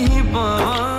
नहीं बाबा